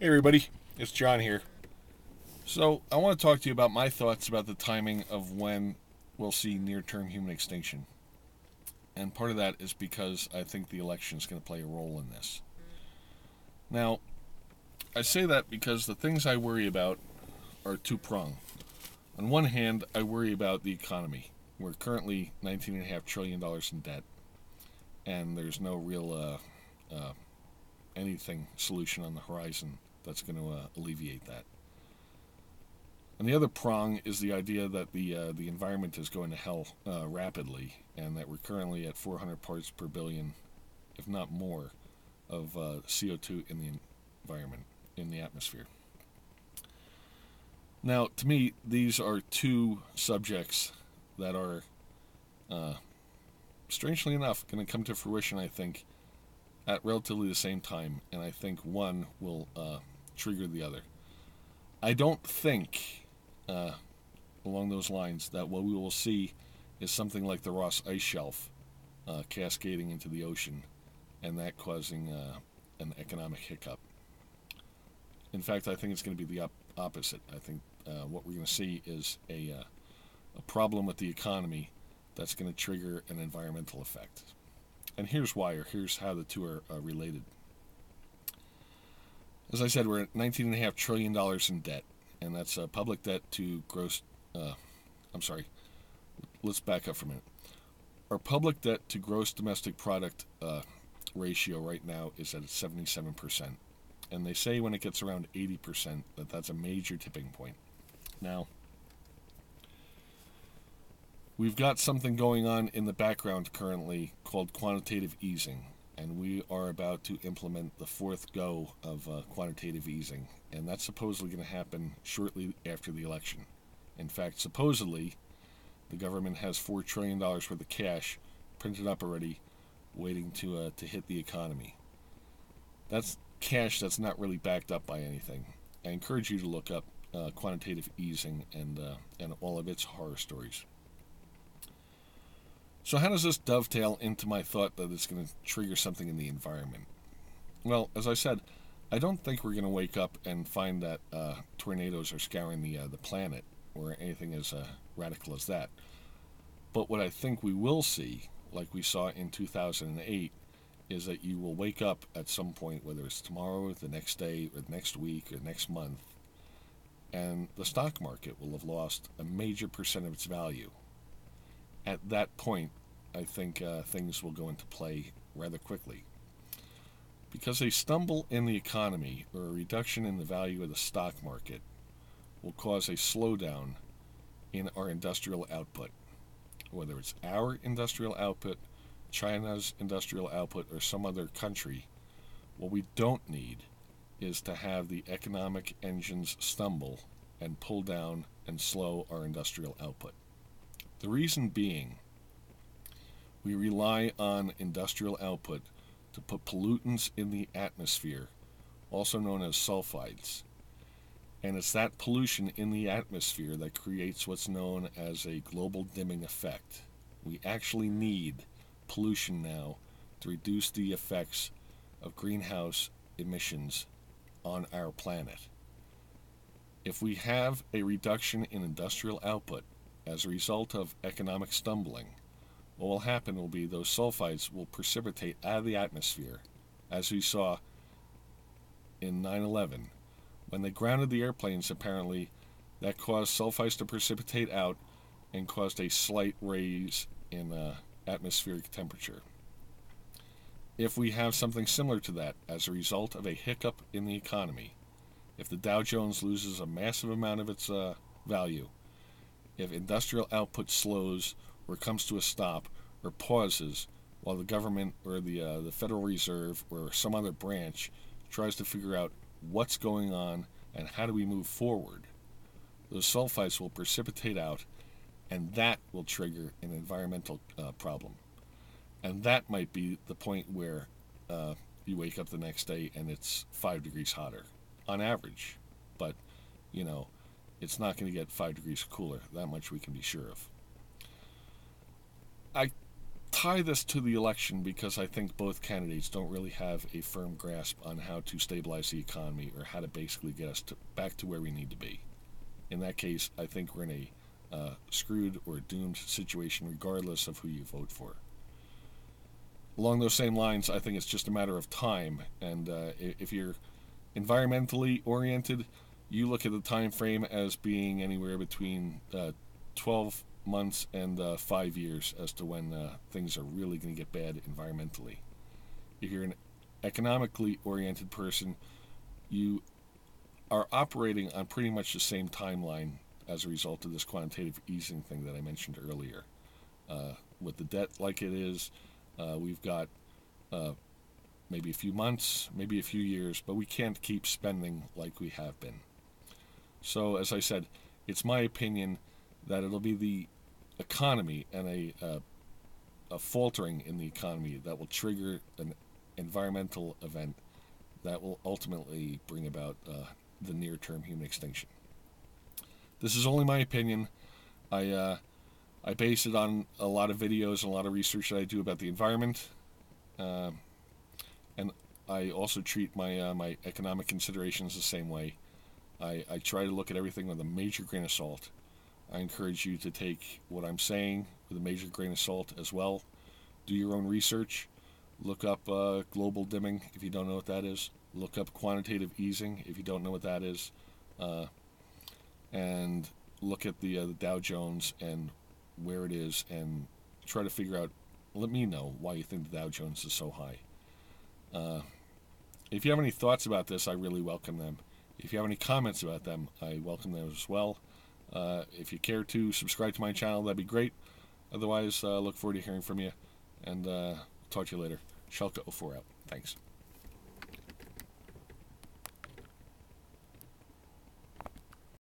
Hey, everybody, it's John here. So, I want to talk to you about my thoughts about the timing of when we'll see near term human extinction. And part of that is because I think the election is going to play a role in this. Now, I say that because the things I worry about are two pronged. On one hand, I worry about the economy. We're currently $19.5 trillion in debt, and there's no real uh, uh, anything solution on the horizon that's going to uh, alleviate that. And the other prong is the idea that the uh, the environment is going to hell uh, rapidly, and that we're currently at 400 parts per billion, if not more, of uh, CO2 in the environment, in the atmosphere. Now, to me, these are two subjects that are, uh, strangely enough, going to come to fruition, I think, at relatively the same time, and I think one will uh, trigger the other. I don't think uh, along those lines that what we will see is something like the Ross Ice Shelf uh, cascading into the ocean and that causing uh, an economic hiccup. In fact, I think it's going to be the op- opposite. I think uh, what we're going to see is a, uh, a problem with the economy that's going to trigger an environmental effect. And here's why, or here's how the two are related. As I said, we're at $19.5 trillion in debt and that's uh, public debt to gross. Uh, I'm sorry. Let's back up for a minute. Our public debt to gross domestic product uh, ratio right now is at 77%. And they say when it gets around 80% that that's a major tipping point. Now, we've got something going on in the background currently called quantitative easing and we are about to implement the fourth go of uh, quantitative easing, and that's supposedly going to happen shortly after the election. In fact, supposedly, the government has $4 trillion worth of cash printed up already, waiting to, uh, to hit the economy. That's cash that's not really backed up by anything. I encourage you to look up uh, quantitative easing and, uh, and all of its horror stories. So, how does this dovetail into my thought that it's going to trigger something in the environment? Well, as I said, I don't think we're going to wake up and find that uh, tornadoes are scouring the uh, the planet or anything as uh, radical as that. But what I think we will see, like we saw in 2008, is that you will wake up at some point, whether it's tomorrow, the next day, or next week, or next month, and the stock market will have lost a major percent of its value at that point, I think uh, things will go into play rather quickly. Because a stumble in the economy or a reduction in the value of the stock market will cause a slowdown in our industrial output. Whether it's our industrial output, China's industrial output, or some other country, what we don't need is to have the economic engines stumble and pull down and slow our industrial output. The reason being, we rely on industrial output to put pollutants in the atmosphere, also known as sulfides. And it's that pollution in the atmosphere that creates what's known as a global dimming effect. We actually need pollution now to reduce the effects of greenhouse emissions on our planet. If we have a reduction in industrial output, as a result of economic stumbling, what will happen will be those sulfides will precipitate out of the atmosphere, as we saw in 9 11. When they grounded the airplanes, apparently, that caused sulfides to precipitate out and caused a slight raise in uh, atmospheric temperature. If we have something similar to that as a result of a hiccup in the economy, if the Dow Jones loses a massive amount of its uh, value, if industrial output slows or comes to a stop or pauses while the government or the, uh, the Federal Reserve or some other branch tries to figure out what's going on and how do we move forward, those sulfides will precipitate out and that will trigger an environmental uh, problem. And that might be the point where uh, you wake up the next day and it's five degrees hotter on average. But, you know, it's not going to get five degrees cooler. That much we can be sure of. I tie this to the election because I think both candidates don't really have a firm grasp on how to stabilize the economy or how to basically get us to, back to where we need to be. In that case, I think we're in a uh, screwed or doomed situation regardless of who you vote for. Along those same lines, I think it's just a matter of time. And uh, if you're environmentally oriented, you look at the time frame as being anywhere between uh, 12 months and uh, five years as to when uh, things are really going to get bad environmentally. If you're an economically oriented person, you are operating on pretty much the same timeline as a result of this quantitative easing thing that I mentioned earlier. Uh, with the debt like it is, uh, we've got uh, maybe a few months, maybe a few years, but we can't keep spending like we have been. So, as I said, it's my opinion that it'll be the economy and a, a faltering in the economy that will trigger an environmental event that will ultimately bring about uh, the near term human extinction. This is only my opinion. I, uh, I base it on a lot of videos and a lot of research that I do about the environment. Uh, and I also treat my, uh, my economic considerations the same way. I, I try to look at everything with a major grain of salt. I encourage you to take what I'm saying with a major grain of salt as well. Do your own research. Look up uh, global dimming if you don't know what that is. Look up quantitative easing if you don't know what that is. Uh, and look at the, uh, the Dow Jones and where it is and try to figure out, let me know why you think the Dow Jones is so high. Uh, if you have any thoughts about this, I really welcome them. If you have any comments about them, I welcome them as well. Uh, if you care to subscribe to my channel, that'd be great. Otherwise, uh, look forward to hearing from you, and uh, talk to you later. Shelka 04 out. Thanks.